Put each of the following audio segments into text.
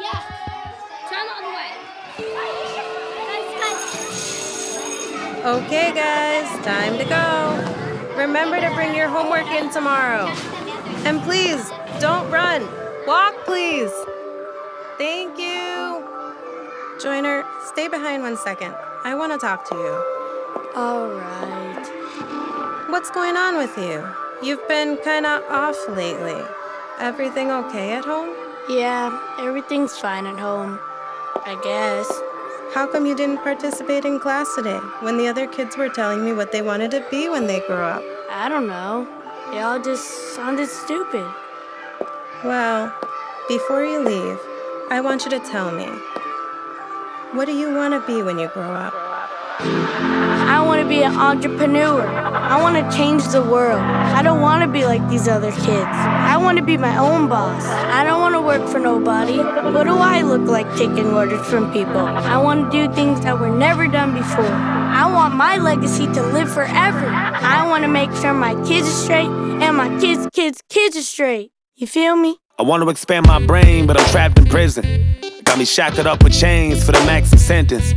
Yeah. Turn on the way. Okay, guys, time to go. Remember to bring your homework in tomorrow. And please, don't run. Walk, please. Thank you. Joyner, stay behind one second. I want to talk to you. All right. What's going on with you? You've been kind of off lately. Everything okay at home? Yeah, everything's fine at home. I guess. How come you didn't participate in class today when the other kids were telling me what they wanted to be when they grow up? I don't know. They all just sounded stupid. Well, before you leave, I want you to tell me what do you want to be when you grow up? I want to be an entrepreneur. I want to change the world. I don't want to be like these other kids. I want to be my own boss. I don't want to work for nobody. What do I look like taking orders from people? I want to do things that were never done before. I want my legacy to live forever. I want to make sure my kids are straight and my kids' kids' kids are straight. You feel me? I want to expand my brain, but I'm trapped in prison. Got me shackled up with chains for the maximum sentence.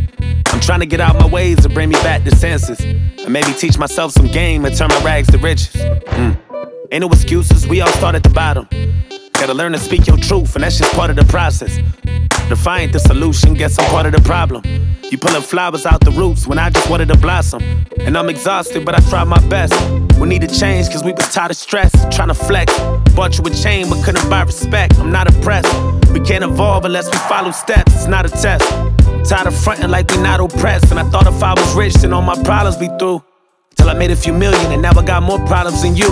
I'm trying to get out my ways to bring me back to senses. And maybe teach myself some game and turn my rags to riches. Mm. Ain't no excuses, we all start at the bottom. Gotta learn to speak your truth, and that's just part of the process. If the solution, guess I'm part of the problem. You pulling flowers out the roots when I just wanted to blossom. And I'm exhausted, but I tried my best. We need to change, cause we was tired of stress, trying to flex. Bought you a chain, but couldn't buy respect. I'm not impressed. We can't evolve unless we follow steps, it's not a test. Tired of fronting like we not oppressed. And I thought if I was rich, then all my problems be through. Till I made a few million, and now I got more problems than you.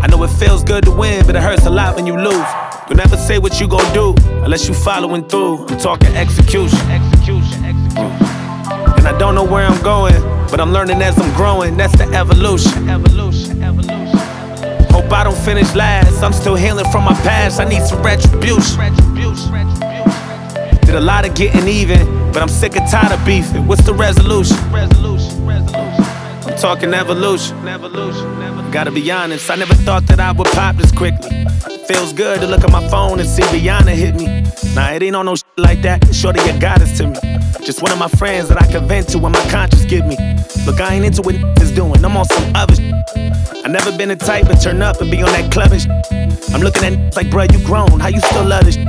I know it feels good to win, but it hurts a lot when you lose. You'll never say what you gon' do unless you following through. I'm talking execution. Execution. Execution. And I don't know where I'm going, but I'm learning as I'm growing. That's the evolution. Evolution. Evolution. Hope I don't finish last. I'm still healing from my past. I need some retribution. Retribution. Did a lot of getting even, but I'm sick and tired of beefing. What's the resolution? Resolution. Resolution. Talking evolution. Gotta be honest, I never thought that I would pop this quickly. Feels good to look at my phone and see Rihanna hit me. Nah, it ain't on no shit like that. Shorty, got us to me. Just one of my friends that I can vent to when my conscience get me. Look, I ain't into what is doing. I'm on some other shit. I never been the type to turn up and be on that clubbing shit. I'm looking at like, bruh, you grown. How you still love this shit?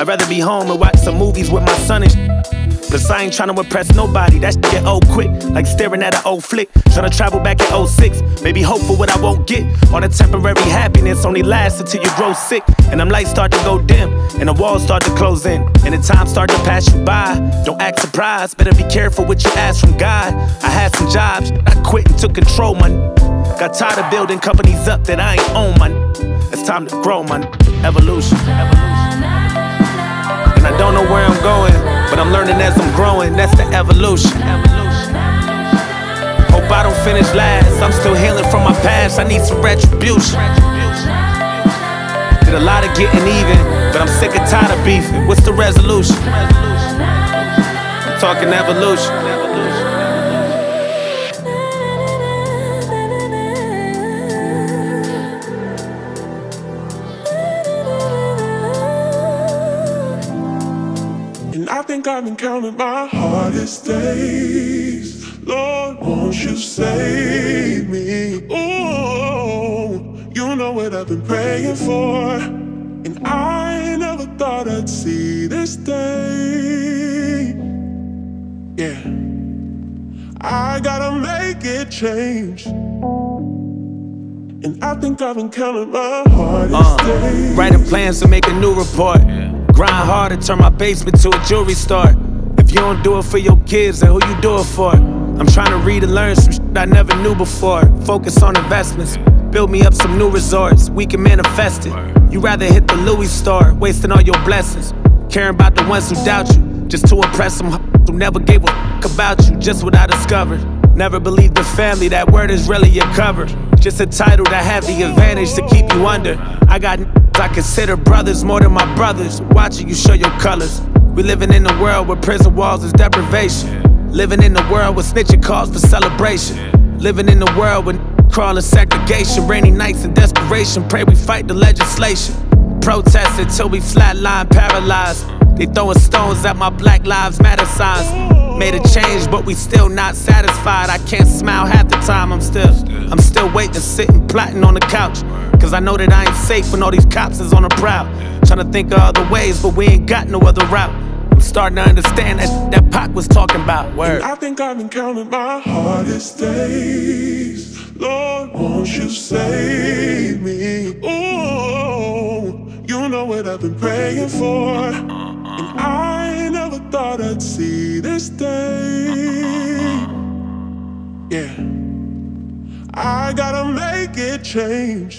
I'd rather be home and watch some movies with my son and shit. Plus, I ain't tryna impress nobody. That shit get old quick, like staring at an old flick. Tryna travel back in 06, maybe hope for what I won't get. All the temporary happiness only lasts until you grow sick. And them lights start to go dim, and the walls start to close in. And the time start to pass you by. Don't act surprised, better be careful what you ask from God. I had some jobs, I quit and took control, man. Got tired of building companies up that I ain't own, man. It's time to grow, man. Evolution. Evolution. And I don't know where I'm going, but I'm learning as I'm growing. That's the evolution. Hope I don't finish last. I'm still healing from my past. I need some retribution. Did a lot of getting even, but I'm sick and tired of beefing. What's the resolution? I'm talking evolution. Think I've been counting my hardest days. Lord, won't you save me? Ooh, you know what I've been praying for. And I never thought I'd see this day. Yeah. I gotta make it change. And I think I've been counting my hardest Uh, days. writing plans to make a new report. Grind hard to turn my basement to a jewelry store. If you don't do it for your kids, then who you do it for? I'm trying to read and learn some shit I never knew before. Focus on investments. Build me up some new resorts. We can manifest it. You rather hit the Louis store, wasting all your blessings. Caring about the ones who doubt you, just to impress them who never gave a fuck about you. Just what I discovered. Never believed the family, that word is really your cover. Just a title to have the advantage to keep you under. I got I consider brothers more than my brothers. Watching you show your colors. We living in a world where prison walls is deprivation. Living in a world where snitching calls for celebration. Living in a world with crawling segregation, rainy nights and desperation. Pray we fight the legislation. protested till we flatline paralyzed. They throwing stones at my Black Lives Matter signs. Made a change, but we still not satisfied. I can't smile half the time. I'm still, I'm still waiting, sitting, plotting on the couch. Cause I know that I ain't safe when all these cops is on the prowl. Trying to think of other ways, but we ain't got no other route. I'm starting to understand that that Pac was talking about. Word. I think I've been counting my hardest days. Lord, won't you save me? Ooh, you know what I've been praying for. And I never thought I'd see this day. Yeah. I gotta make change.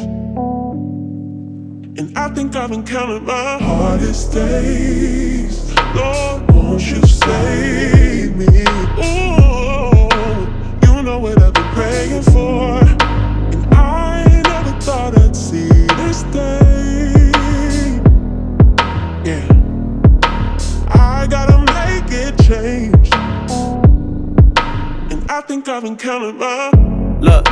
And I think I've been counting my hardest days. Lord, won't you save me? Ooh, you know what I've been praying for. And I never thought I'd see this day. Yeah. I gotta make it change. And I think I've been counting my Look,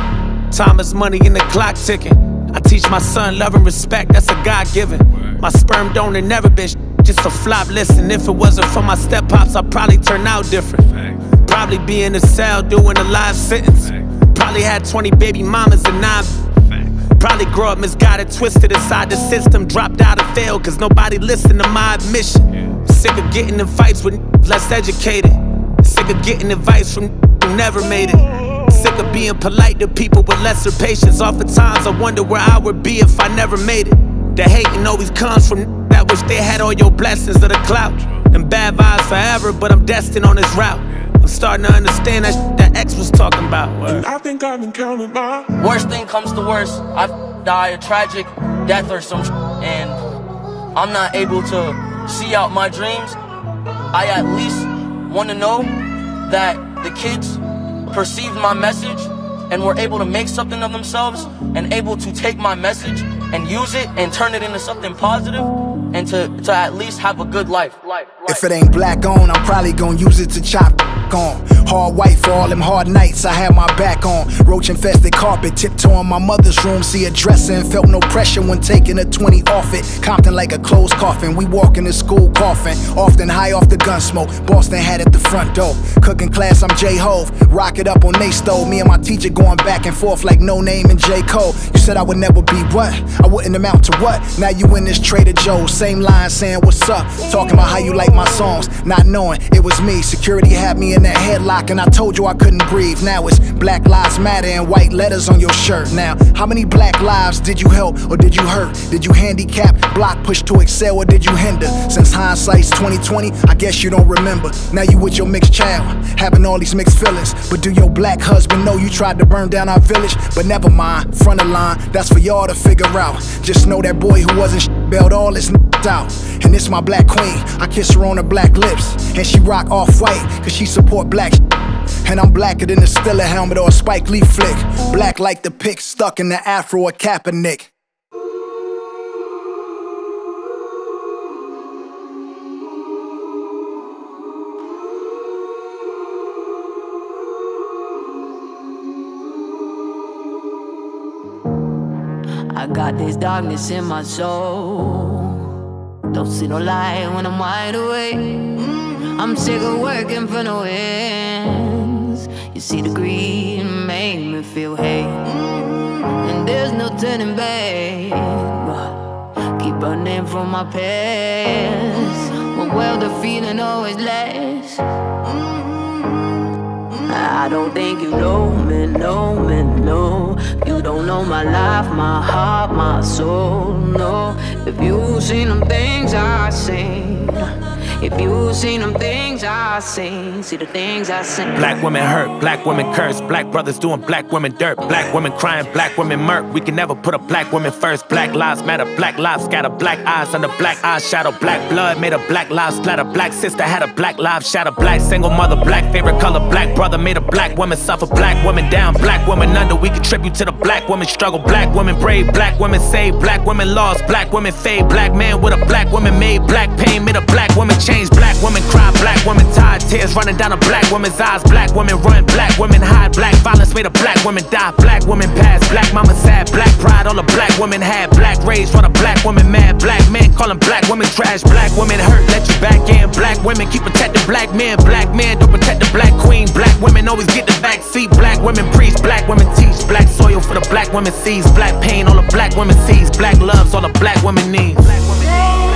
time is money and the clock ticking. I teach my son love and respect, that's a God given. My sperm donor never been sh- just a flop. Listen, if it wasn't for my step pops, I'd probably turn out different. Probably be in a cell doing a live sentence. Probably had 20 baby mamas and nine. Probably grow up misguided, twisted inside the system. Dropped out and failed, cause nobody listened to my admission. Sick of getting in fights with less educated. Sick of getting advice from who never made it. Sick of being polite to people with lesser patience. Oftentimes, I wonder where I would be if I never made it. The hating always comes from that wish they had all your blessings of the clout. And bad vibes forever, but I'm destined on this route. I'm starting to understand that sh- that X was talking about. Word. I think I've been counting my Worst thing comes to worst, I die a tragic death or some sh- and I'm not able to see out my dreams. I at least want to know that the kids perceived my message and were able to make something of themselves and able to take my message and use it and turn it into something positive and to, to at least have a good life. life, life. If it ain't black on, I'm probably gonna use it to chop on. Hard white for all them hard nights I had my back on. Roach infested carpet, tiptoeing my mother's room. See a dresser and felt no pressure when taking a 20 off it. Compton like a closed coffin. We walking to school coughing. Often high off the gun smoke. Boston had at the front door. Cooking class, I'm J Hove. Rock it up on they stove. Me and my teacher going back and forth like Noname and J. Cole. You said I would never be what? I wouldn't amount to what? Now you in this Trader Joe's. Same line saying what's up. Talking about how you like my songs. Not knowing it was me. Security had me in that headlock and I told you I couldn't breathe. Now it's Black Lives Matter and white letters on your shirt. Now, how many black lives did you help or did you hurt? Did you handicap, block, push to excel, or did you hinder? Since hindsight's 2020, I guess you don't remember. Now you with your mixed child, having all these mixed feelings. But do your black husband know you tried to burn down our village? But never mind, front of line, that's for y'all to figure out. Just know that boy who wasn't bailed all his out. And it's my black queen, I kiss her on her black lips. And she rock off white, cause she support black and I'm blacker than a Steeler helmet or a Spike Lee flick. Black like the pick stuck in the afro or Kaepernick. I got this darkness in my soul. Don't see no light when I'm wide awake. Mm. I'm sick of working for no ends. You see, the greed make me feel hate. And there's no turning back. Keep running from my past. But well, the feeling always lasts. I don't think you know me, know me, no. You don't know my life, my heart, my soul, no. If you've seen them things I've seen, if you seen them things I seen, see the things I seen. Black women hurt, black women curse, black brothers doing black women dirt, black women crying, black women murk. We can never put a black woman first. Black lives matter, black lives scatter, black eyes under black eyes shadow, black blood made a black lives splatter, black sister had a black lives shatter, black single mother, black favorite color, black brother made a black woman suffer, black woman down, black woman under. We contribute to the black woman struggle, black woman brave, black woman save, black woman lost, black woman fade, black man with a black woman made, black pain made a black woman change, black woman cry, black woman tired, tears running down a black woman's eyes, black woman run, black woman hide, black violence made a black woman die, black woman pass, black mama sad, black pride, all a black woman had, black rage run a black woman mad, black man calling black woman trash, black woman hurt, let you back in, black women keep protecting black men, black men don't protect the black queen, black women always get the back seat, black women preach, black women teach, black soil for the black women sees, black pain all the black women sees, black loves all the black women needs.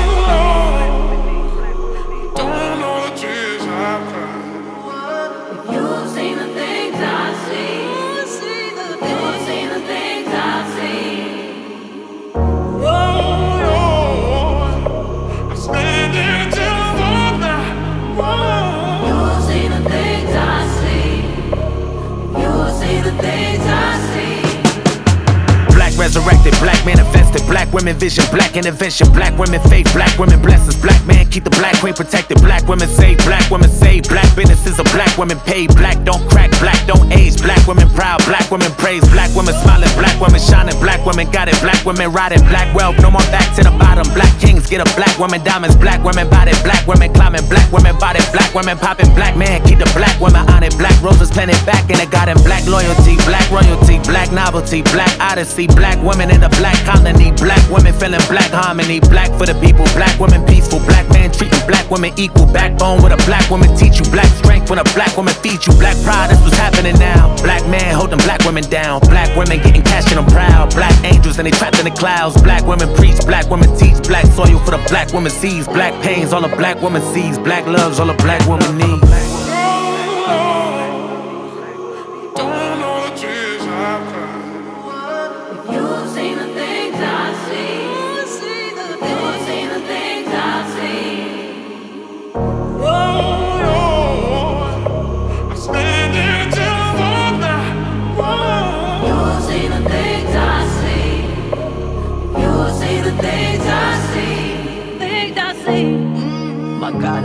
Resurrected, black manifested, black women vision, black intervention, black women faith, black women blessings, black man keep the black queen protected, black women save, black women save, black businesses of black women paid, black don't crack, black don't age, black women proud, black women praise, black women smiling, black women shining, black women got it, black women riding, black wealth, no more back to the bottom, black kings get a black woman diamonds, black women body, black women climbing, black women body, black women popping, black man keep the black women on it, black roses planted back in the garden, black loyalty, black royalty, black novelty, black odyssey, black women in the black colony, black women feeling black harmony, black for the people, black women peaceful, black man treating black women equal, backbone with a black woman teach you, black strength when a black woman feed you, black pride, that's what's happening now. Black man holding black women down, black women getting cash and I'm proud, black angels and they trapped in the clouds, black women preach, black women teach, black soil for the black woman sees, black pains all the black woman sees, black loves all the black woman needs.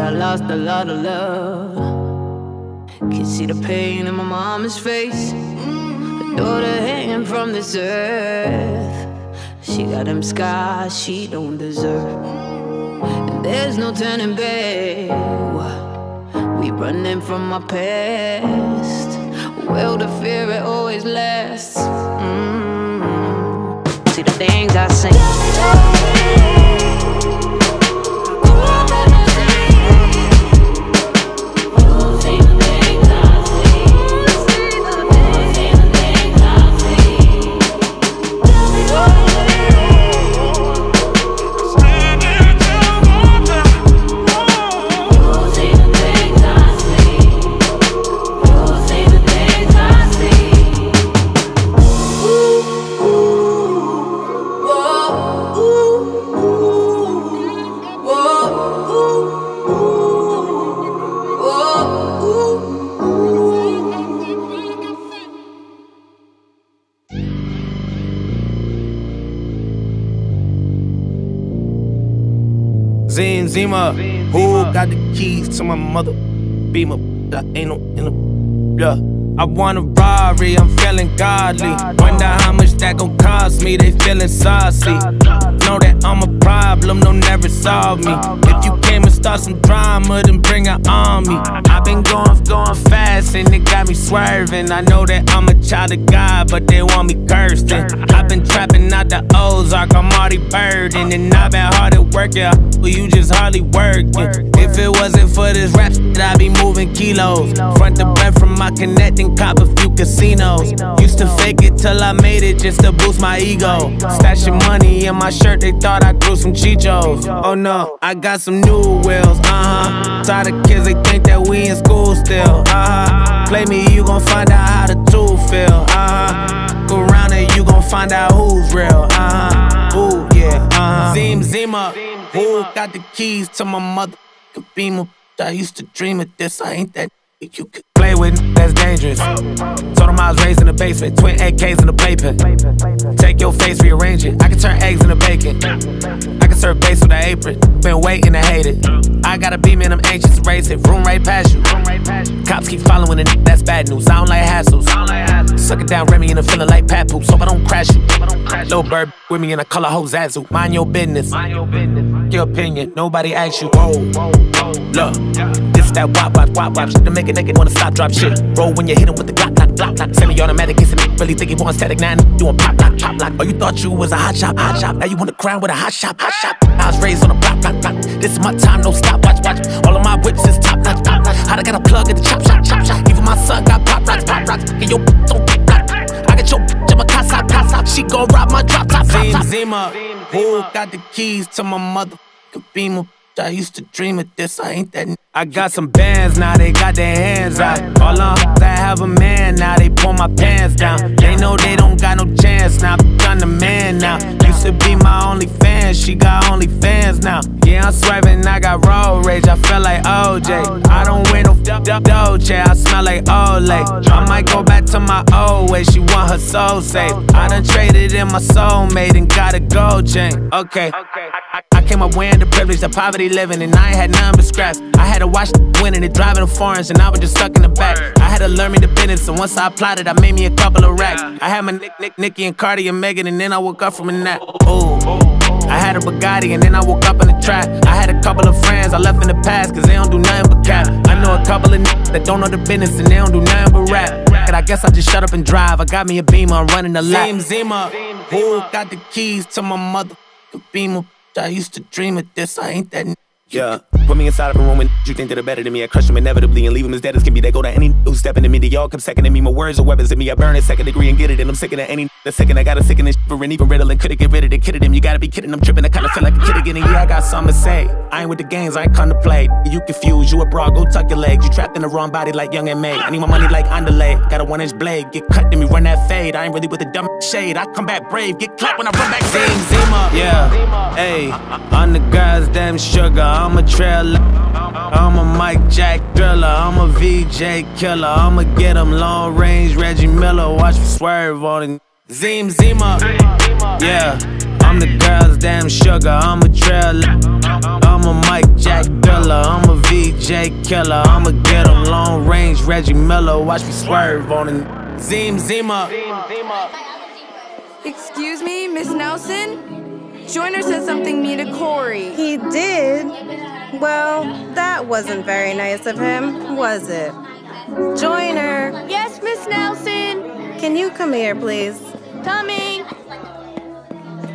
I lost a lot of love. Can see the pain in my mama's face. The daughter hanging from this earth. She got them scars she don't deserve. And there's no turning back. We running from our past. Well, the fear it always lasts. Mm-hmm. See the things I sing. Zima. Who got the keys to my mother? Beamer, that ain't no in yeah. I want a Rari, I'm feeling godly. Wonder how much that gon' cost me, they feeling saucy. Know that I'm a problem, no never solve me. If you came and start some drama, then bring it on me. Been going, going fast and it got me swerving. I know that I'm a child of God, but they want me cursed. I've been trapping out the Ozark, I'm already burdened. And I've been hard at work, yeah. Well, you just hardly working. If it wasn't for this rap shit, I'd be moving kilos. Front to back from my connecting, cop a few casinos. Used to fake it till I made it just to boost my ego. Stashing money in my shirt, they thought I grew some chichos. Oh no, I got some new wheels, uh huh. Tired of kids, they think that we in school still, uh huh. Play me, you gon' find out how the two feel, uh huh. Go around and you gon' find out who's real, uh huh. Ooh, yeah, uh huh. Zim Zima, who got the keys to my mother? Beamer. I used to dream of this, I ain't that you could play with, that's dangerous. Told him I was raised in the basement, twin AKs in the playpen. Take your face, rearrange it. I can turn eggs into bacon. I can serve base with an apron. Been waiting to hate it. I got a beam and I'm anxious to race it. Room right past you. Cops keep following the that's bad news. I don't like hassles. Suck it down, Remy, and I'm feeling like Pat Poops. Hope I don't crash you. Little bird with me in a color hose Zazu. Mind your business. Your opinion, nobody asks you. Whoa, look, this is that wop wop wop wop. Shit to make a nigga wanna stop drop shit. Roll when you hit him with the Glock Glock Glock Glock. Semi-automatic, kissing me. Really think he want static nine. Doing pop lock. Oh, you thought you was a hot shot hot shot. Now you want to crown with a hot shot hot shot. I was raised on a block block block. This is my time, no stop watch watch. All of my whips is top notch top notch. I got a plug at the chop shop chop shop. Even my son got pop rocks pop rocks. And your don't get block. I got your bitch in my casa casa. She gon' rob my drop top top top. Zima, who got the keys to my mother? Beamer. I used to dream of this, I ain't that. I got some bands now, they got their hands out. All on, I have a man now, they pull my pants down. They know they don't got no chance now, I'm the man now. Used to be my only fan, she got only fans now. Yeah, I'm swerving, I got road rage, I feel like OJ. I don't wear no Dolce, I smell like Olay. I might go back to my old way, she want her soul saved. I done traded in my soulmate and got a gold chain. Okay, I came up wearing the privilege of poverty living, and I ain't had none but scraps. I had to watch winning and driving the foreigns, and I was just stuck in the back. I had to learn me the business, and once I applied it, I made me a couple of racks. I had my Nick, Nick, Nicky, and Cardi, and Megan, and then I woke up from a nap. Ooh. I had a Bugatti and then I woke up in the trap. I had a couple of friends I left in the past cause they don't do nothing but cap. I know a couple of niggas that don't know the business and they don't do nothing but rap. And I guess I just shut up and drive. I got me a beamer, I'm running the lap. Zim Zima, who got the keys to my mother? Beamer. I used to dream of this, I ain't that. Yeah, put me inside of a room and you think that they're better than me. I crush them inevitably and leave them as dead as can be. They go to any who's stepping to me. They all come second to me. My words are weapons to me. I burn a second degree and get it. And I'm sick of any the second. I got a sicken this for and even riddling. Couldn't get rid of the kid of them. You gotta be kidding. I'm tripping. I kinda feel like a kid again. And yeah, I got something to say. I ain't with the games. I ain't come to play. You confused. You a broad. Go tuck your legs. You trapped in the wrong body like Young M.A. I need my money like underlay. Got a one inch blade. Get cut to me. Run that fade. I ain't really with the dumb shade. I come back brave. Get clapped when I run back. Zing, Zima. Yeah. Hey, I'm the guy's damn sugar. I'm a trailer. I'm a Mike Jack thriller, I'm a VJ killer. I'ma get him long range, Reggie Miller. Watch me swerve on it. Zim Zima, yeah. I'm the girl's damn sugar, I'm a trailer. I'm a Mike Jack thriller, I'm a VJ killer. I'ma get him long range, Reggie Miller. Watch me swerve on it. Zim Zima. Excuse me, Miss Nelson? Joyner said something mean to Corey. He did? Well, that wasn't very nice of him, was it? Joyner! Yes, Miss Nelson? Can you come here, please? Coming!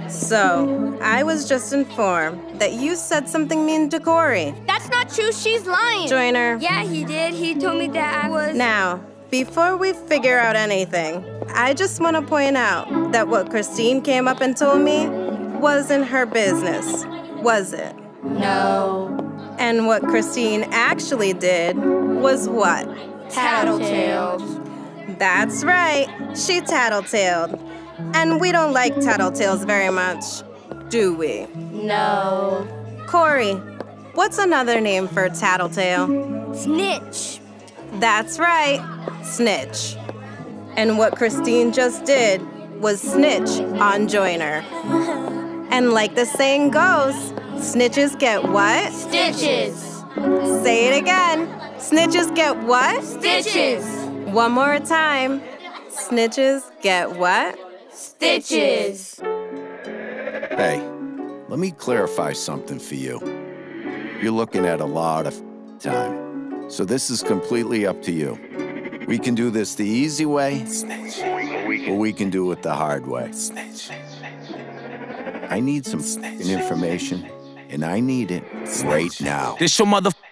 So, I was just informed that you said something mean to Corey. That's not true, she's lying. Joyner. Yeah, he did. He told me that I was. Now, before we figure out anything, I just want to point out that what Christine came up and told me wasn't her business, was it? No. And what Christine actually did was what? Tattletales. That's right, she tattletaled. And we don't like tattletales very much, do we? No. Corey, what's another name for tattletale? Snitch. That's right, snitch. And what Christine just did was snitch on Joyner. and like the saying goes, snitches get what? Stitches. Say it again. Snitches get what? Stitches. One more time. Snitches get what? Stitches. Hey, let me clarify something for you. You're looking at a lot of time, so this is completely up to you. We can do this the easy way, or we can do it the hard way. I need some information, and I need it right now. This your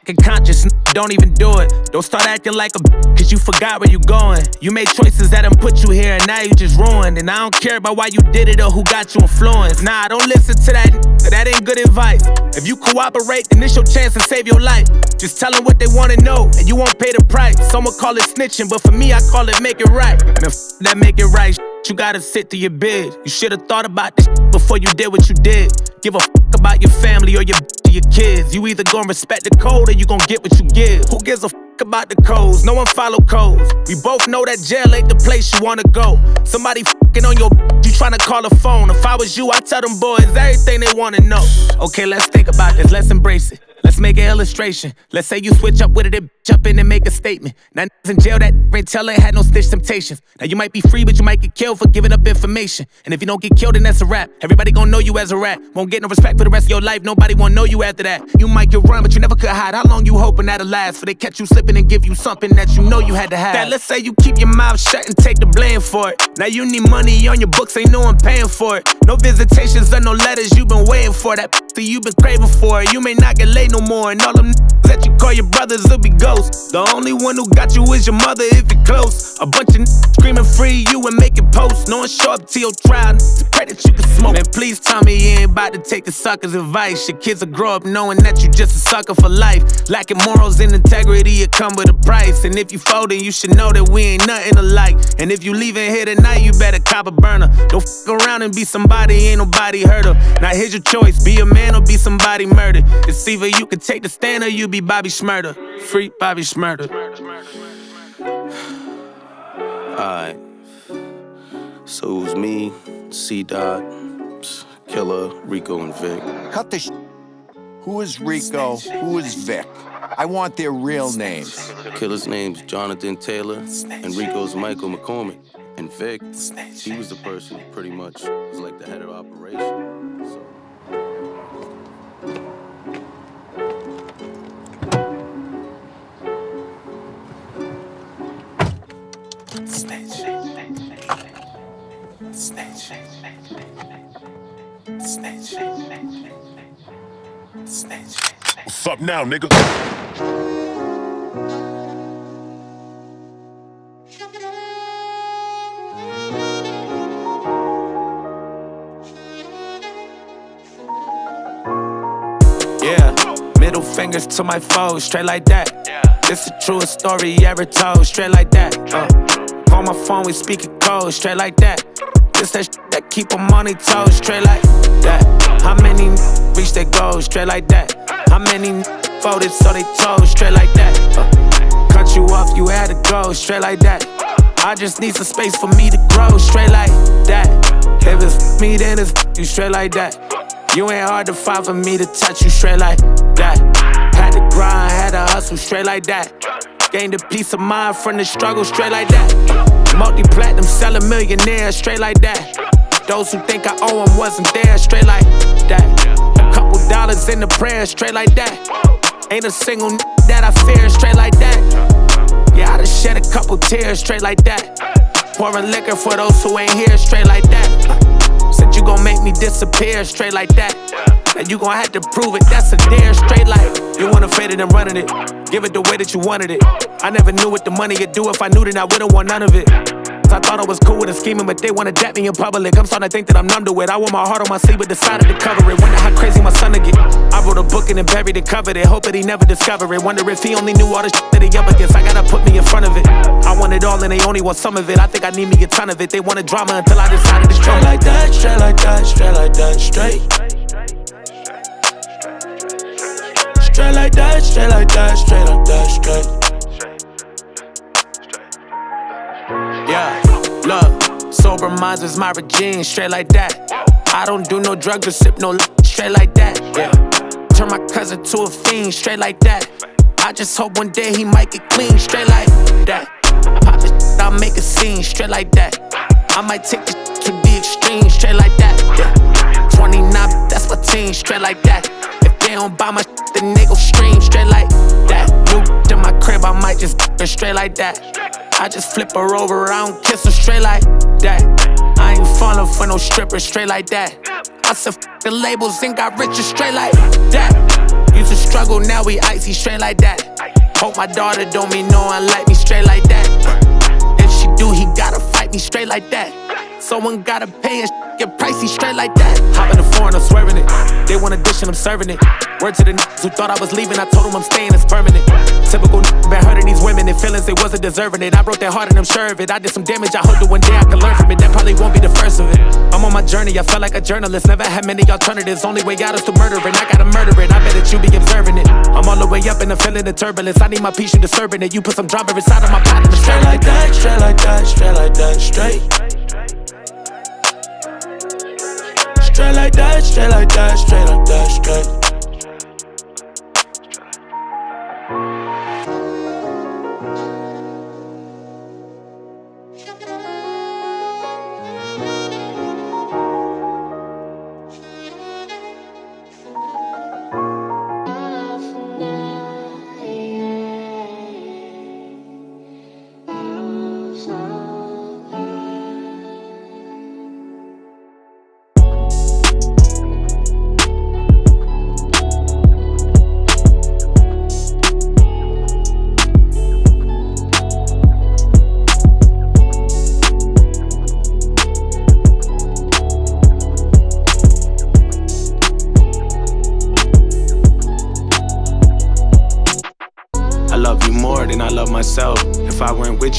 motherfucking conscience, don't even do it. Don't start acting like a cause you forgot where you going. You made choices that done put you here and now you just ruined. And I don't care about why you did it or who got you influenced. Nah, don't listen to that, that ain't good advice. If you cooperate, then it's your chance to save your life. Just tell them what they wanna know, and you won't pay the price. Someone call it snitching, but for me, I call it make it right. That make it right. You gotta sit to your bed. You should've thought about this before you did what you did. Give a about your family or your your kids. You either gonna respect the code or you gonna get what you give. Who gives a about the codes, no one follow codes. We both know that jail ain't the place you wanna go. Somebody fucking on your you tryna call a phone. If I was you, I'd tell them boys everything they wanna know. Okay, let's think about this, let's embrace it. Let's make an illustration. Let's say you switch up with it, jump in and make a statement. Now niggas in jail that ain't tell had no stitch temptations. Now you might be free, but you might get killed for giving up information. And if you don't get killed, then that's a rap. Everybody gon' know you as a rat. Won't get no respect for the rest of your life. Nobody won't know you after that. You might get run, but you never could hide. How long you hoping that'll last? For they catch you slipping and give you something that you know you had to have. That let's say you keep your mouth shut and take the blame for it. Now you need money on your books, ain't no one paying for it. No visitations or no letters you been waiting for. That That you been craving for. You may not get laid no more, and all them that you call your brothers will be ghosts. The only one who got you is your mother if you're close. A bunch of screaming free you and making posts. No one show up to your trial. Pray that you can smoke. Man, please tell me you ain't about to take a sucker's advice. Your kids will grow up knowing that you just a sucker for life. Lacking morals and integrity, it come with a price. And if you folding, you should know that we ain't nothing alike. And if you leaving here tonight, you better cop a burner. Don't fuck around and be somebody, ain't nobody heard of. Now here's your choice: be a man or be somebody murdered. It's either you can take the stand or you be Bobby Shmurda. Free Bobby Shmurda. Alright. So it was me, C Dot, Killer, Rico, and Vic. Cut the sh. Who is Rico? Who is Vic? I want their real names. Killer's name's Jonathan Taylor, and Rico's Michael McCormick. And Vic, he was the person who pretty much was like the head of operation. What's up now, nigga? Yeah, middle fingers to my foes, straight like that. This the truest story ever told, straight like that. Uh, on my phone, we speak speaking code, straight like that. This that that keep them on their toes, straight like that. How many reach their goals, straight like that? How many folded so they toes, straight like that? Uh, cut you off, you had to go, straight like that. I just need some space for me to grow, straight like that. If it's me, then it's you, straight like that. You ain't hard to find for me to touch you, straight like that. Had to grind, had to hustle, straight like that. Gained a peace of mind from the struggle, straight like that. Multi platinum, selling millionaire, straight like that. Those who think I owe them wasn't there, straight like that. A couple dollars in the prayer, straight like that. Ain't a single n- that I fear, straight like that. Yeah, I done shed a couple tears, straight like that. Pouring liquor for those who ain't here, straight like that. Said you gon' make me disappear, straight like that. And you gon' have to prove it, that's a dare, straight like You wanna fade it and running it, give it the way that you wanted it. I never knew what the money could do, if I knew then I wouldn't want none of it. I thought I was cool with the scheming, but they wanna dap me in public. I'm starting to think that I'm numb to it, I wore my heart on my sleeve but decided to cover it. Wonder how crazy my son to get. I wrote a book and then buried it, covered it. Hope that he never discovered it, wonder if he only knew all the shit that he up against I gotta put me in front of it. I want it all and they only want some of it. I think I need me a ton of it, they wanted drama until I decided to straight like that, straight like that, straight like that, straight Straight like that, straight like that, straight like that, straight. Yeah, look, sober minds is my regime, straight like that. I don't do no drugs or sip no straight like that. Yeah, turn my cousin to a fiend, straight like that. I just hope one day he might get clean, straight like that. Pop it, I'll make a scene, straight like that. I might take this to the extreme, straight like that. Yeah. 29, that's my team, straight like that. They don't buy my then they go stream straight like that. New to my crib, I might just straight like that. I just flip her over, I don't kiss her straight like that. I ain't falling for no stripper straight like that. I said the labels and got richer straight like that. Used to struggle, now we icy straight like that. Hope my daughter don't no one like me straight like that. If she do, he gotta fight me straight like that. Someone gotta pay and get pricey straight like that. Hop in the foreign, I'm swerving it. They want a dish and I'm serving it. Word to the niggas who thought I was leaving, I told them I'm staying, it's permanent. Typical n- been hurting these women and feelings they wasn't deserving it. I broke their heart and I'm sure of it. I did some damage, I hope that one day I can learn from it. That probably won't be the first of it. I'm on my journey, I felt like a journalist. Never had many alternatives. Only way out is to murder it. I gotta murder it. I bet that you be observing it. I'm all the way up and I'm feeling the turbulence. I need my peace, you disturbing it. You put some drama inside of my pot. Straight like that, straight like that, straight like that, straight. Straight like that, straight like that, straight like that, straight.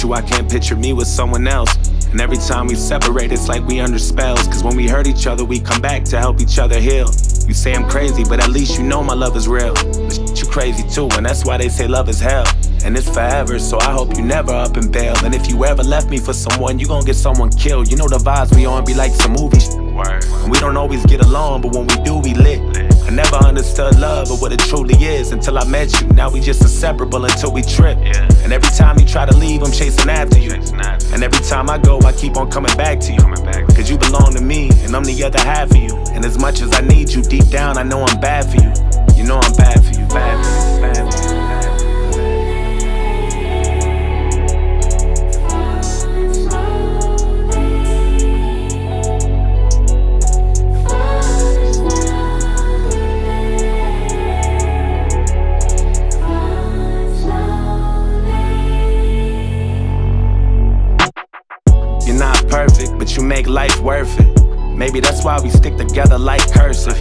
You, I can't picture me with someone else. And every time we separate, it's like we under spells. Cause when we hurt each other, we come back to help each other heal. You say I'm crazy, but at least you know my love is real. But you crazy too, and that's why they say love is hell. And it's forever, so I hope you never up and bail. And if you ever left me for someone, you gon' get someone killed. You know the vibes we on be like some movies. And we don't always get along, but when we do, we lit. I never understood love or what it truly is until I met you. Now we just inseparable until we trip. Yeah. And every time you try to leave, I'm chasing after you. And every time I go, I keep on coming back to you. Cause you belong to me, and I'm the other half of you. And as much as I need you, deep down, I know I'm bad for you. You know I'm bad for you, bad for you, it. Maybe that's why we stick together like cursive.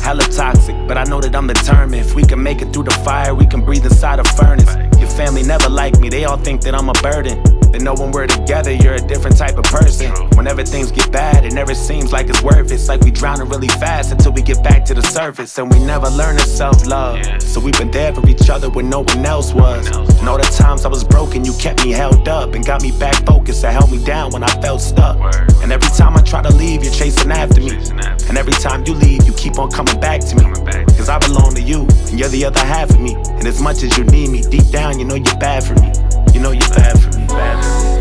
Hella toxic, but I know that I'm determined. If we can make it through the fire, we can breathe inside a furnace. Your family never like me, they all think that I'm a burden. They know when we're together, you're a different type of person. Whenever things get bad, it never seems like it's worth it. It's like we drowning really fast until we get back to the surface. And we never learn to self love. So we've been there for each other when no one else was. And all the times I was broken, you kept me held up and got me back focused and held me down when I felt stuck. And every time I try to leave, you're chasing after me. And every time you leave, you keep on coming back to me. Cause I belong to you, and you're the other half of me. And as much as you need me, deep down, you know you're bad for me. You know you're bad for me, bad for me.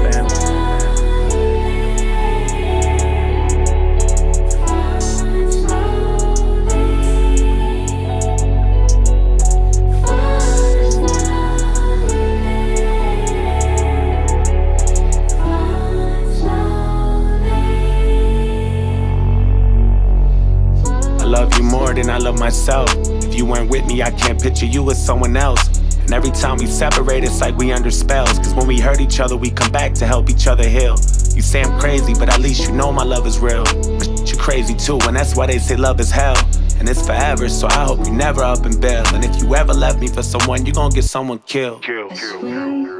Than I love myself. If you weren't with me, I can't picture you with someone else. And every time we separate, it's like we under spells. Cause when we hurt each other, we come back to help each other heal. You say I'm crazy, but at least you know my love is real. But you're crazy too, and that's why they say love is hell. And it's forever, so I hope you never up and bail. And if you ever left me for someone, you gon' get someone killed. Kill, kill,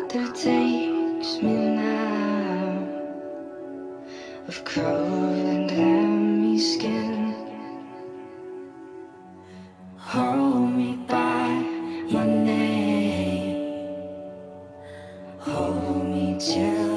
kill. takes me now of cold and clammy skin. Hold me by my name. Hold me till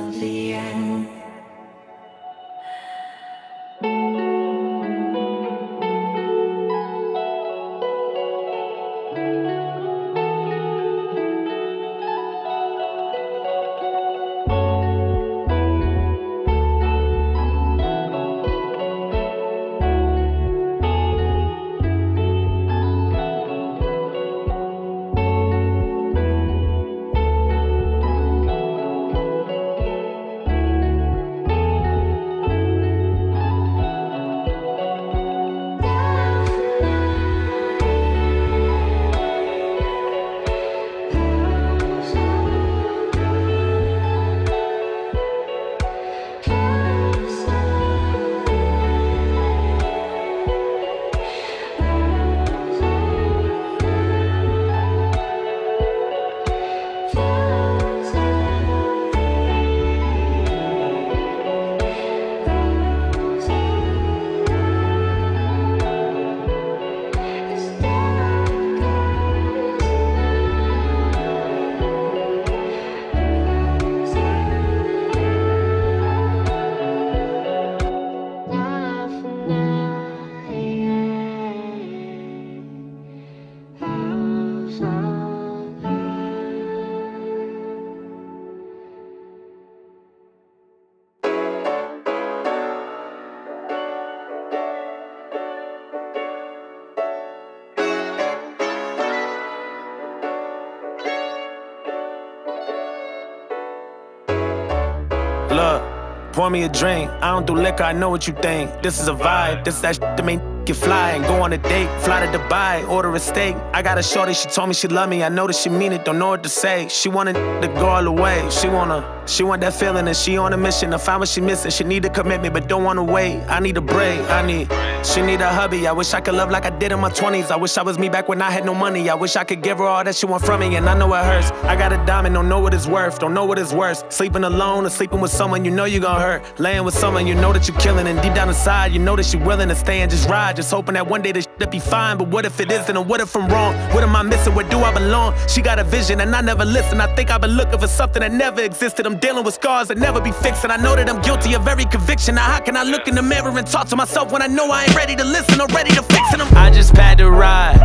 pour me a drink. I don't do liquor, I know what you think. This is a vibe, this that shit that make get fly and go on a date. Fly to Dubai, order a steak. I got a shorty, she told me she love me. I know that she mean it, don't know what to say. She wanted to go all the way. She wanna, she want that feeling and she on a mission to find what she missing. She need a commitment, but don't wanna wait. I need a break, I need, she need a hubby. I wish I could love like I did in my 20s. I wish I was me back when I had no money. I wish I could give her all that she want from me, and I know it hurts. I got a diamond, don't know what it's worth, don't know what it's worth. Sleeping alone or sleeping with someone you know you gon' hurt. Laying with someone you know that you're killing, and deep down inside you know that she willing to stay and just ride. Just hoping that one day this shit'll be fine. But what if it isn't, and what if I'm wrong? What am I missing? Where do I belong? She got a vision, and I never listen. I think I've been looking for something that never existed. I'm dealing with scars that never be fixed, and I know that I'm guilty of every conviction. Now how can I look in the mirror and talk to myself when I know I ain't ready to listen or ready to fix it? I'm I just had to ride.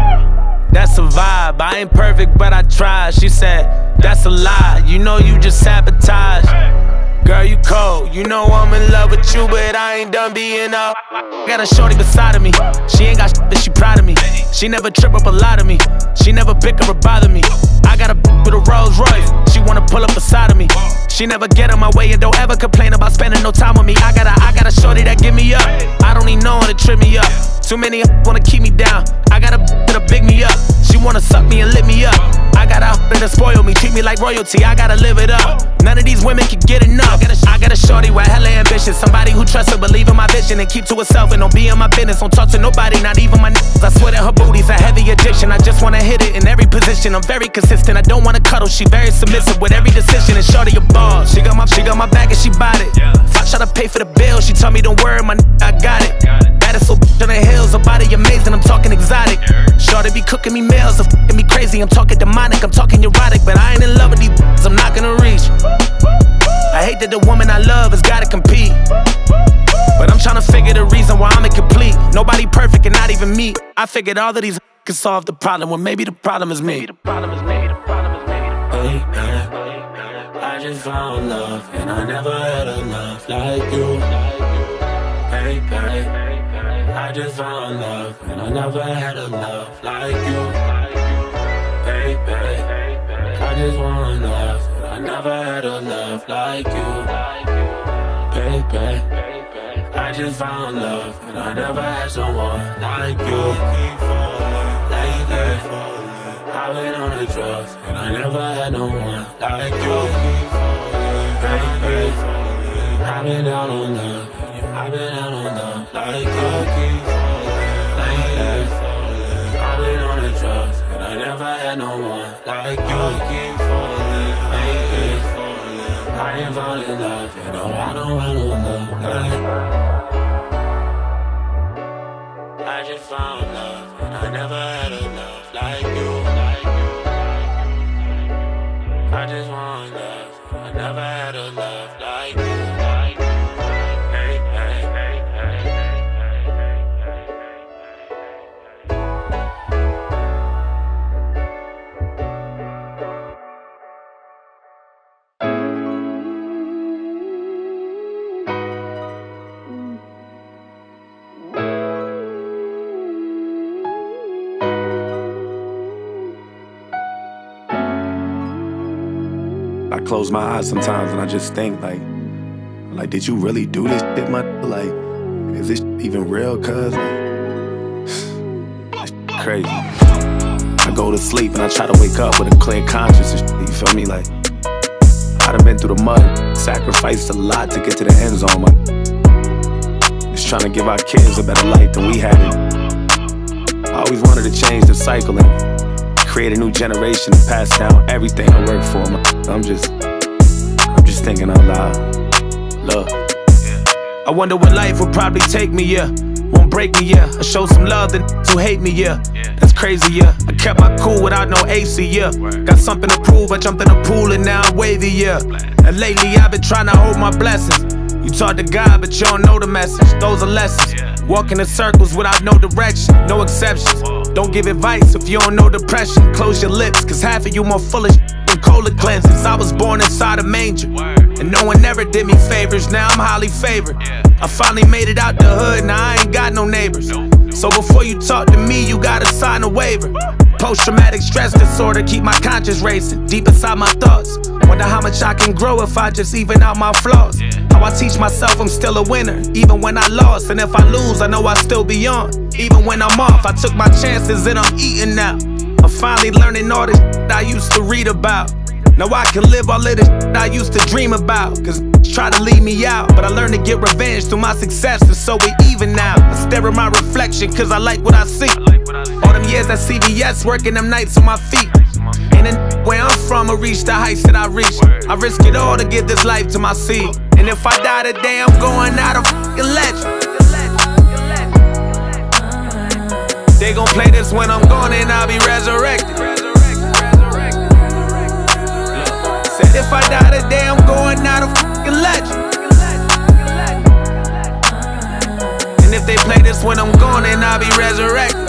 That's a vibe. I ain't perfect, but I tried. She said, That's a lie. You know you just sabotage. Girl, you cold. You know I'm in love with you, but I ain't done being up. Got a shorty beside of me. She ain't got shit, but she proud of me. She never trip up a lot of me. She never bicker or bother me. I got a with a Rolls Royce. She wanna pull up beside of me. She never get on my way and don't ever complain about spending no time with me. I got a, I got a shorty that give me up. I don't need no one to trip me up. Too many wanna keep me down. I got a that'll big me up. She wanna suck me and lit me up. I got a that'll spoil me, treat me like royalty. I gotta live it up. None of these women can get enough. I got a, I got a shorty with hella ambition. Somebody who trusts her, believe in my vision and keep to herself and don't be in my business. Don't talk to nobody, not even my niggas. I swear that her booty's a heavy addiction. I just wanna hit it in every position. I'm very consistent. I don't wanna cuddle. She very submissive with every decision. And shorty a ball. She got my she got my back and she bought it. If I try to pay for the bill, she told me don't worry, my i got it. Baddest little bitch on the hills, her body amazing. I'm talking exotic. Shorty be cooking me meals, and fucking me crazy. I'm talking demonic, I'm talking erotic, but I ain't in love with these. I'm not gonna reach. I hate that the woman I love has gotta compete. But I'm trying to figure the reason why I'm incomplete. Nobody perfect and not even me. I figured all of these can solve the problem. Well, maybe the problem is me. Hey, hey, I just found love, and I never had a love like you. Hey, hey, I just found love, and I never had a love like you. Hey, hey, I just want love, I never had a love like you. Baby, I just found love, and I never had someone like you. Lately, I've been on the drugs, and I never had no one like you. Baby, I've been out on love, I've been out on love like you. Lately, I've been on the drugs, and I never had no one like you. I ain't falling in love, know I don't want no love like I just found love, and I never close my eyes sometimes and I just think like, like, did you really do this shit, my like? Is this even real? Like, it's crazy. I go to sleep and I try to wake up with a clear conscience. Shit, you feel me? Like, I done been through the mud, sacrificed a lot to get to the end zone. Man. Just trying to give our kids a better life than we had it. I always wanted to change the cycle and create a new generation to pass down everything I work for. I'm just, I'm just thinking out loud. Look. I wonder what life would probably take me, yeah. Won't break me, yeah. I show some love then who hate me, yeah. That's crazy, yeah. I kept my cool without no AC, yeah. Got something to prove, I jumped in the pool and now I'm wavy, yeah. And lately I've been trying to hold my blessings. You talk to God, but you don't know the message. Those are lessons. Walking in circles without no direction, no exceptions. Don't give advice if you don't know depression. Close your lips, cause half of you more full foolish than cola cleanses. I was born inside a manger. And no one ever did me favors, now I'm highly favored. I finally made it out the hood, now I ain't got no neighbors. So before you talk to me, you gotta sign a waiver. Post traumatic stress disorder, keep my conscience racing deep inside my thoughts. Wonder how much I can grow if I just even out my flaws. How I teach myself I'm still a winner, even when I lost. And if I lose, I know I still be on. Even when I'm off, I took my chances and I'm eating now. I'm finally learning all this I used to read about. Now I can live all of this I used to dream about. Cause try to leave me out. But I learned to get revenge through my success, and so we even now. I stare at my reflection cause I like what I see. All them years at CVS, working them nights on my feet. And then where I'm from, I reach the heights that I reach. I risk it all to give this life to my seed. And if I die today, I'm going out of fucking legend. They gon' play this when I'm gone and I'll be resurrected. If I die today, I'm going out a fucking legend. And if they play this when I'm gone, then I'll be resurrected.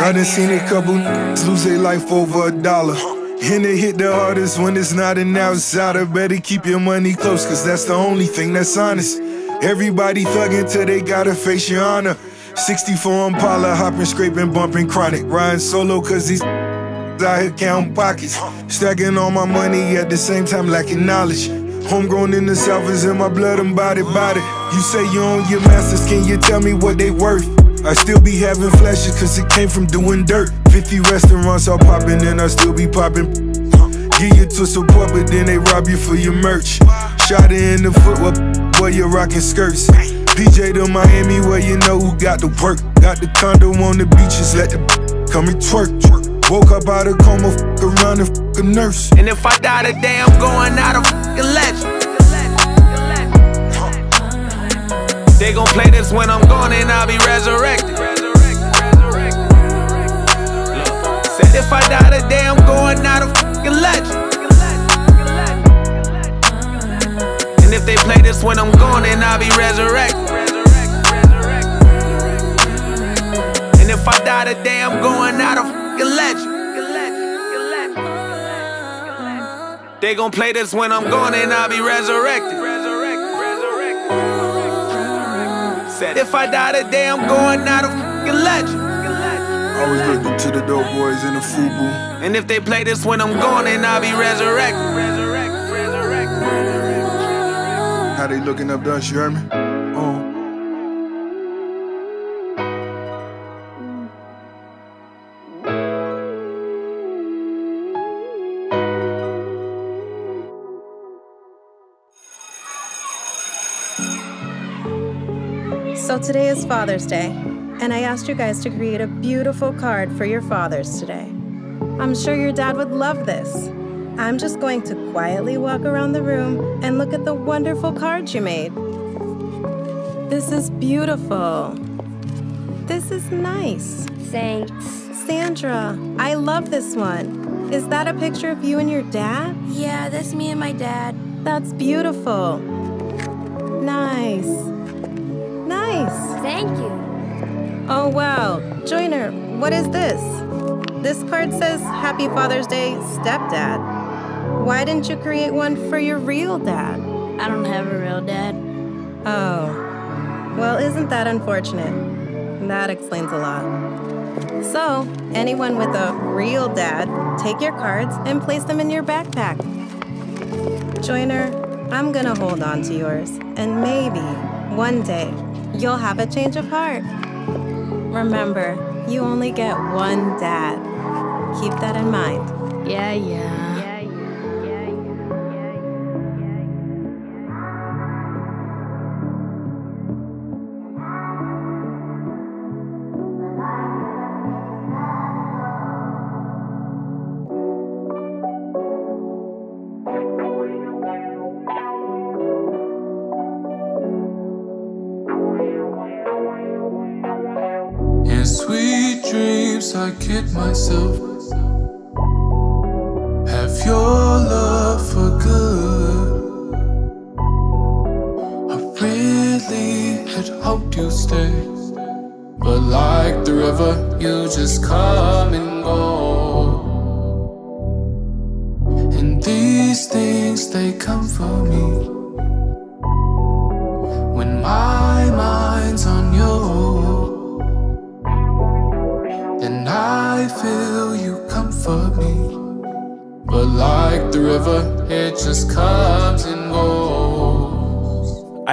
I done seen a couple lose their life over a dollar. And it hit the hardest when it's not an outsider. Better keep your money close, cause that's the only thing that's honest. Everybody thugging till they gotta face your honor. 64 Impala, hopping, scraping, bumping chronic. Riding solo cause these out here counting pockets. Stacking all my money at the same time lacking knowledge. Homegrown in the south is in my blood and body, body. You say you own your masters, can you tell me what they worth? I still be having flashes cause it came from doing dirt. 50 restaurants all popping and I still be popping. Give you to support, but then they rob you for your merch. Shot in the foot, well, boy, you're rocking skirts. PJ to Miami, where you know who got the work. Got the condo on the beaches, let the come and twerk. Woke up out of coma, fuck around and fuck a nurse. And if I die today, I'm going out of fucking legend. They gon' play this when I'm gone and I'll be resurrected. Said if I die today, I'm going out of fucking legend. And if they play this when I'm gone, then I'll be resurrected. And if I die today, I'm going out of fucking legend. They gon' play this when I'm gone and I'll be resurrected. Said if I die today, I'm going out of fucking legend. Always looking to the dope boys in the FUBU. And if they play this when I'm gone, then I'll be resurrected. How they looking up to us, you heard me? Today is Father's Day, and I asked you guys to create a beautiful card for your fathers today. I'm sure your dad would love this. I'm just going to quietly walk around the room and look at the wonderful cards you made. This is beautiful. This is nice. Thanks. Sandra, I love this one. Is that a picture of you and your dad? Yeah, that's me and my dad. That's beautiful. Nice. Nice. Thank you. Oh, wow. Joyner, what is this? This card says Happy Father's Day, Stepdad. Why didn't you create one for your real dad? I don't have a real dad. Oh. Well, isn't that unfortunate? That explains a lot. So, anyone with a real dad, take your cards and place them in your backpack. Joyner, I'm gonna hold on to yours, and maybe one day you'll have a change of heart. Remember, you only get one dad. Keep that in mind. Yeah, yeah. Myself.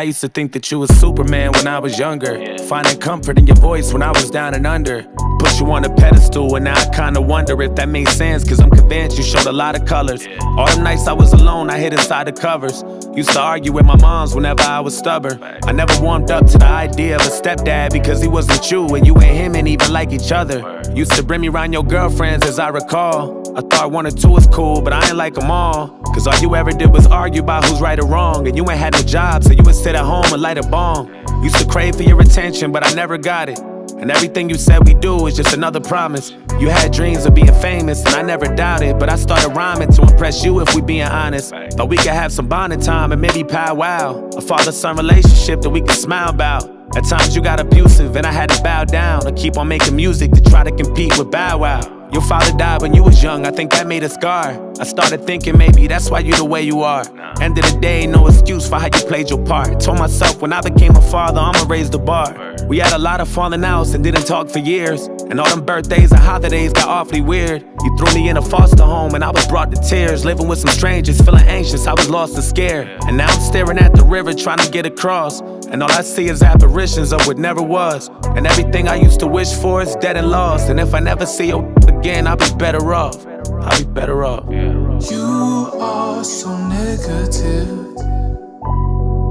Used to think that you was Superman when I was younger. Finding comfort in your voice when I was down and under. Put you on a pedestal, and now I kinda wonder if that makes sense. Cause I'm convinced you showed a lot of colors. All the nights I was alone, I hid inside the covers. Used to argue with my moms whenever I was stubborn. I never warmed up to the idea of a stepdad because he wasn't you, and you and him ain't even like each other. Used to bring me around your girlfriends, as I recall. I thought one or two was cool, but I ain't like them all. Cause all you ever did was argue about who's right or wrong. And you ain't had no job, so you would sit at home and light a bomb. Used to crave for your attention, but I never got it. And everything you said we do is just another promise. You had dreams of being famous, and I never doubted. But I started rhyming to impress you if we being honest. Thought we could have some bonding time and maybe powwow. A father son relationship that we could smile about. At times you got abusive, and I had to bow down. Or keep on making music to try to compete with Bow Wow. Your father died when you was young, I think that made a scar. I started thinking maybe that's why you the way you are. End of the day, no excuse for how you played your part. Told myself when I became a father, I'ma raise the bar. We had a lot of falling outs and didn't talk for years. And all them birthdays and holidays got awfully weird. You threw me in a foster home and I was brought to tears. Living with some strangers, feeling anxious, I was lost and scared. And now I'm staring at the river trying to get across. And all I see is apparitions of what never was. And everything I used to wish for is dead and lost. And if I never see you again, I'll be better off. I'll be better off. You are so negative.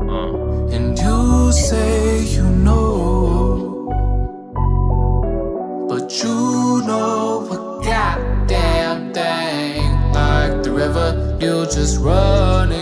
Uh. And you say you know. But you know a goddamn thing. Like the river, you're just run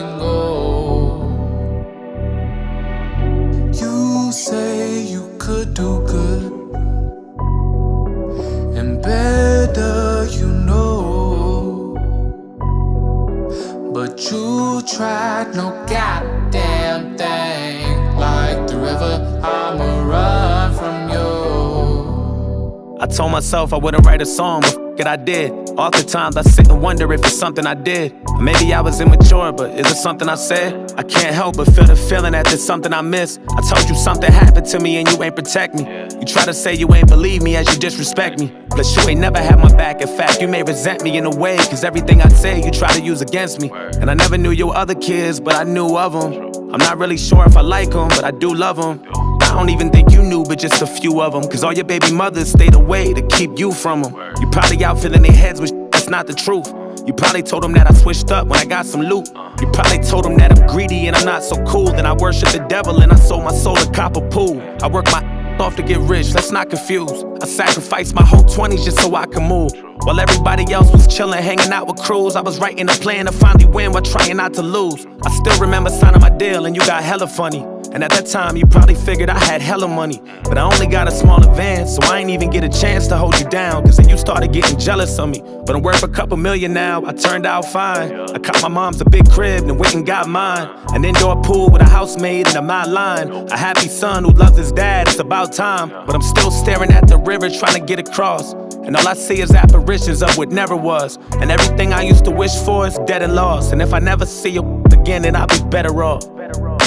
goddamn thing. Like the river, I'ma run from you. I told myself I wouldn't write a song, but I did. Oftentimes I sit and wonder if it's something I did. Maybe I was immature, but is it something I said? I can't help but feel the feeling that there's something I miss. I told you something happened to me and you ain't protect me. You try to say you ain't believe me as you disrespect me. Plus, you ain't never had my back. In fact, you may resent me in a way, cause everything I say you try to use against me. And I never knew your other kids, but I knew of them. I'm not really sure if I like them, but I do love them. I don't even think you knew, but just a few of them. Cause all your baby mothers stayed away to keep you from them. You probably out filling their heads with that's not the truth. You probably told them that I switched up when I got some loot. You probably told them that I'm greedy and I'm not so cool. Then I worship the devil and I sold my soul to copper pool. I work my off to get rich, let's not confuse. I sacrificed my whole 20s just so I can move. While everybody else was chillin', hanging out with crews, I was writing a plan to finally win while trying not to lose. I still remember signing my deal, and you got hella funny. And at that time, you probably figured I had hella money. But I only got a small advance, so I ain't even get a chance to hold you down. Cause then you started getting jealous of me. But I'm worth a couple million now, I turned out fine. I caught my mom's a big crib and went and got mine. An indoor pool with a housemaid and a my line. A happy son who loves his dad, it's about time. But I'm still staring at the river trying to get across. And all I see is apparitions of what never was. And everything I used to wish for is dead and lost. And if I never see you again, then I'll be better off.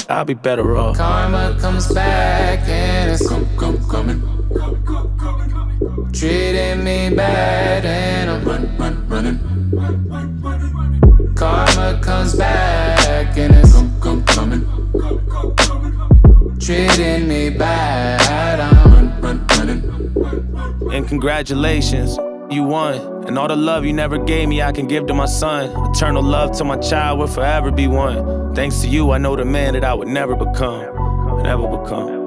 I'll be better off. Karma comes back and it's come, come, coming. Treating me bad and I'm run, run, running. Karma comes back and it's come, come, coming. Treating me bad, I'm run, run, running. And congratulations, you won. And all the love you never gave me, I can give to my son. Eternal love to my child will forever be one. Thanks to you, I know the man that I would never become. Never become.